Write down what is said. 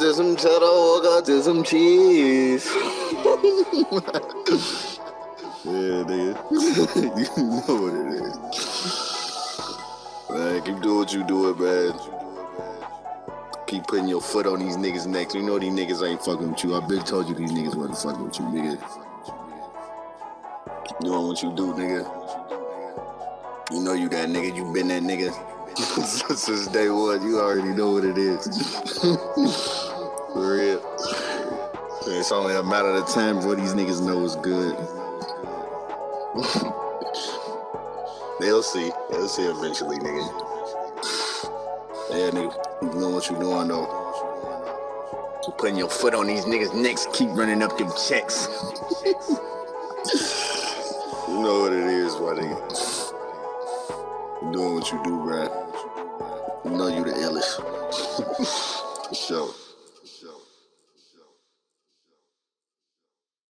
to some cheddar, I got to some cheese. yeah, nigga. you know what it is. Man, keep doing what you doing, man. Keep putting your foot on these niggas' necks. You know these niggas ain't fucking with you. I been told you these niggas wasn't fucking with you, nigga. Keep doing what you do, nigga. You know you that nigga. You been that nigga since day one. You already know what it is. For real. It's only a matter of time before these niggas know it's good. They'll see. They'll see eventually, nigga. Yeah, nigga. You know what you doing though. You putting your foot on these niggas' necks, keep running up them checks. you know what it is, my nigga. You doing what you do, bruh. You know you the illest.